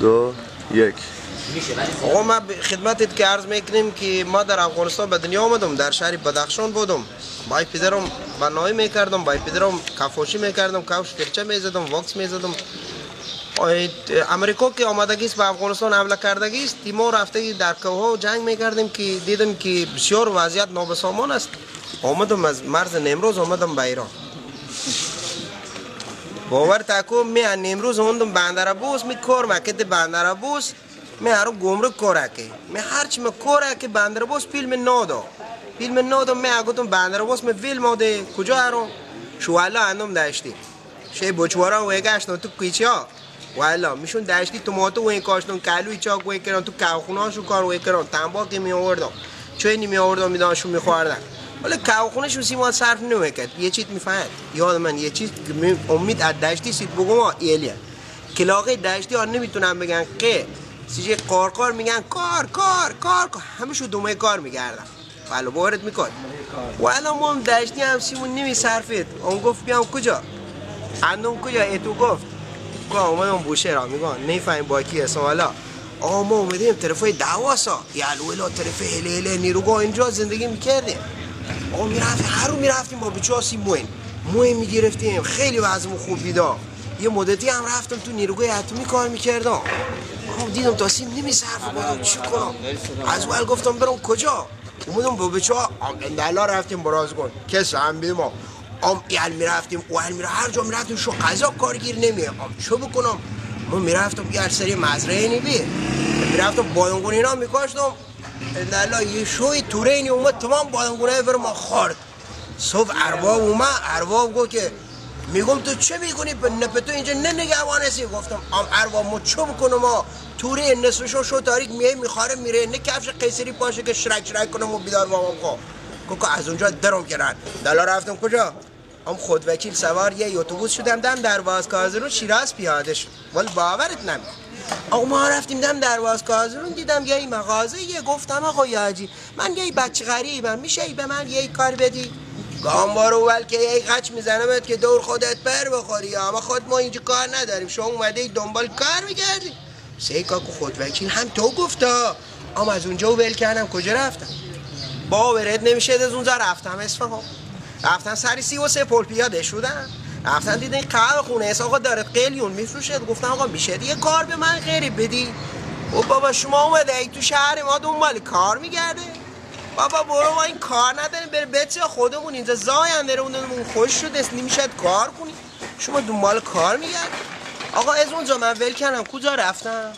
دو یک. آقا ما خدمتت که عرض می‌کنیم که ما در افغانستان به دنیا آمدم در شهر بدخشان بودم. بای پدرم برنامه می‌کردم بای پدرم کفاشی می‌کردم کفش کرچه می‌زدم واکس می‌زدم. امریکا که است به افغانستان حمله کردگی است. ما رفته در کوه جنگ می‌کردیم که دیدم که بسیار وضعیت نابسامان است. آمدم از مرز نمروز آمدم به ایران. باور تکو می نمروز اومدم بندر بوس می کار مکت بندر بوس می هرو گمرک کارکی می هرچی می کارکی بندر بوس فیلم نادا فیلم نادا می اگوتم بندر بوس می فیلم آده. کجا هرو شوالا اندم داشتی. شی بچوارا و گشتن تو کیچیا والا میشون داشتی توماتو و این کاشتن کلوی چاک و کردن تو کاخوناشو کار و کردن تنباک می آوردم چه می آوردم میدانشو میخوردن ولی کاخونش رو سیما صرف نمی‌کرد یه چیز می‌فهمد یاد من یه چیز که امید از دشتی سید بگم ایلیا کلاقه دشتی ها نمی‌تونن بگن که سیجه کار میگن کار کار کار کار. همیشو دومه کار میگردن ولی بارد میکن ولی ما هم دشتی هم سیمون نمی صرفید اون گفت بیام کجا؟ اندون کجا؟ اتو گفت. گفت اومدم بوشه را میگن نیفهم با کی هستم. حالا آقا ما اومدیم طرفای دواسا یالولا طرف هله هله نیروگاه اینجا زندگی می‌کردیم. آقا می‌رفتیم هر رو می‌رفتیم با بچه موین. موین می‌گرفتیم خیلی وضعمون خوب بیدا یه مدتی هم رفتم تو نیروگاه اتمی کار می‌کردم. آقا دیدم تا سیم نمیصرف بودم چی کنم؟ از اول گفتم برم کجا؟ اومدم با بچه ها اندلا رفتیم براز کن کس هم بیم ام ایل می‌رفتیم اوهل میره هر جا می‌رفتیم شو قضا کارگیر نمیه چه بکنم؟ ما می‌رفتم یه سری مزرعه نبی می‌رفتم بایونگون اینا میکاشتم. لالا یه شوی تورینی اومد تمام بایونگونه بر ما خورد. صبح ارباب اومد ارباب گفت که میگم تو چه می‌کنی نپه تو اینجا نه نگهوانسی گفتم ام ارباب ما چه بکنم ما؟ توری نصفشو شو تاریک میه میخواره میره. نه کفش قیصری پاشه که شرک شرک کنم و بیدار بابام خو. که از اونجا درم کردن. دلا رفتم کجا؟ ام خود وکیل سوار یه اتوبوس شدم دم درواز کازرون شیراز پیاده شد. ولی باورت نمی آقا ما رفتیم دم درواز کازرون دیدم یه مغازه یه گفتم آقا یاجی من یه بچه غریبم میشه ای به من یه کار بدی؟ گام بارو ول که یه قچ میزنمت که دور خودت پر بخوری. اما خود ما اینجا کار نداریم. شما اومده دنبال کار میگردی سه کاکو خود وکیل هم تو گفتا. اما از اونجا ول کردم. کجا رفتم؟ باورت نمیشه از اونجا رفتم اصفهان. رفتن سری سی و سه پل پیاده شدن رفتن دیدن قهوه خونه اس آقا داره قلیون میفروشه گفتن آقا میشه یه کار به من غیری بدی. و بابا شما اومده ای تو شهر ما دنبال کار میگرده. بابا برو ما این کار نداریم. بره بچه خودمون اینجا زاینده اون خوش شده نمیشه کار کنی. شما دنبال کار میگرد آقا از اونجا من ول کردم. کجا رفتم؟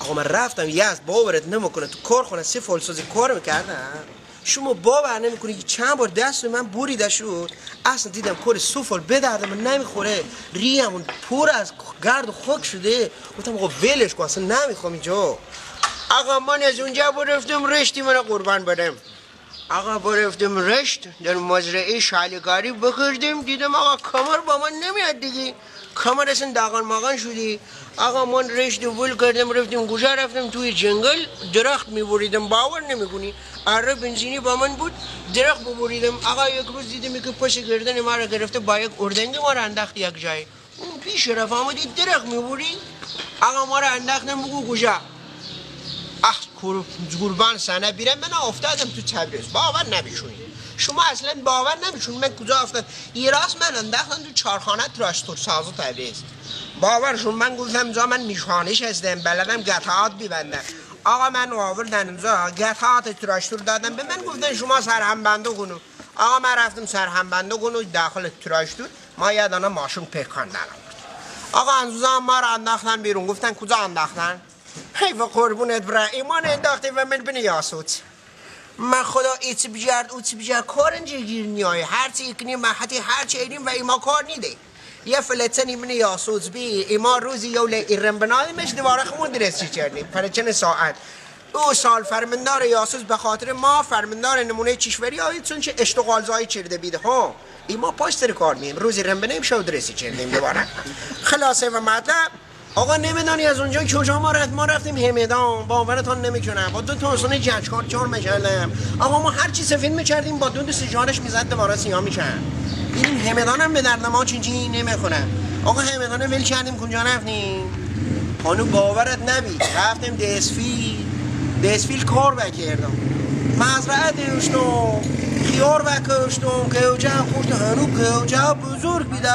آقا من رفتم. یزد باورت نمی‌کنه. تو کارخونه سی فولسازی کار می‌کردم. شما باور نمی‌کنی که چند بار دست من بریده شد؟ اصلا دیدم کار سوفال به دردم نمی‌خوره. ریم پر از گرد و خاک شده. گفتم آقا ولش کن اصلا نمی‌خوام اینجا. آقا من از اونجا برفتم رشتی من قربان بدم آقا برفتم رشت در مزرعه شالگاری بکردیم دیدم آقا کمر با من نمیاد دیگه. کمر اصلا داغان ماغان شدی آقا من رشت ول کردم رفتیم گوشا رفتم توی جنگل درخت میبریدم باور نمی‌کنی. اره بنزینی با من بود درخت ببریدم. آقا یک روز دیدم که پشت گردن ما را گرفته با یک اردنگ ما را انداخت یک جای. اون پیش رفت آمدی درخت می‌بری. آقا ما را انداختم بگو گوشا اخ قربان سنه بیرم من افتادم تو تبریز باور نمیشونی شما اصلا باور نمیشون من کجا افتاد ایراس من انداختم تو چارخانه تراستور سازو تبریز باورشون من گفتم جا من میشانش هستم بلدم گتاعات بیبندم آقا من آوردن اینجا گتاعات تراستور دادم به من گفتن شما سرهم بنده کنو آقا من رفتم سرهم بنده کنو داخل تراستور ما یه دانه ماشون پیکاندن آقا انزوزا ما را انداختن بیرون گفتن کجا انداختن حیف قربونت برا ایمان انداخته و من بینه یاسوت. من خدا ایت بجرد اوت بجرد کار اینجا گیر نیای. هر چی اکنی محتی هر چی و ایما کار نیده. یه فلتنی من یاسوت بی ایما روزی یول ایرم بنایمش دواره خمون درستی کردیم پر چند ساعت؟ او سال فرمندار یاسوس به خاطر ما فرمندار نمونه چشوری آید چون چه اشتغال زایی چرده بیده ها ایما پاش سر کار میم روزی رم بنیم شو درستی کردیم دوباره. خلاصه و مطلب آقا نمیدانی از اونجا کجا ما رفت ما رفتیم همدان باورتان نمی‌کنم. با دو تونسون جنجکار چهار مجلم. آقا ما هر چی سفید می‌کردیم با دو دو سیجارش می‌زد دوباره سیاه میشن این همدان هم به درد ما چینچی نمی‌خونه آقا همدان ول کردیم کجا رفتیم؟ خانو باورت نبی رفتم دسفیل دسفیل کار بکردم. مزرعه دیشتم خیار بکشتم گوجه خوشت هنو گوجه بزرگ بیده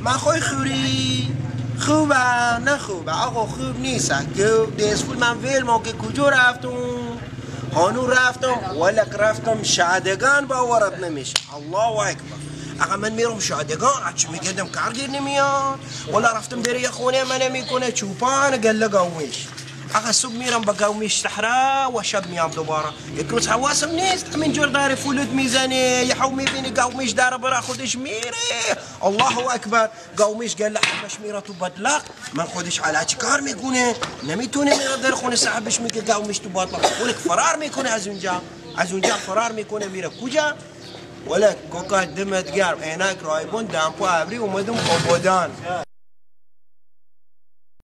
من خوی خوری. خوبه؟ نه خوبه. آقا خوب نیست دسفول من ویل ما که کجا رفتم؟ هانو رفتم. ولک رفتم. شادگان باورت نمیشه. الله اکبر. اقا من میرم شادگان چی میگردم کارگیر نمیاد. ولا رفتم بری خونه من می‌کنه چوپان گله قومیش اقا صبح میرم با قومیش صحرا و شب میام دوباره یک روز حواسم نیست من جور داره فلوت می‌زنه یحو می‌بینی قومیش داره برا خودش میره الله اکبر قومیش قال له حبش میره تو بدلق من خودش علا چی کار می‌کنه نمی‌تونه میره در خونه صاحبش میگه قومیش تو بدلق ولک فرار می‌کنه از اونجا از اونجا فرار می‌کنه میره کجا ولک کوکا دمت گرم عینک رایبون دمپو ابری اومدم خوبودان.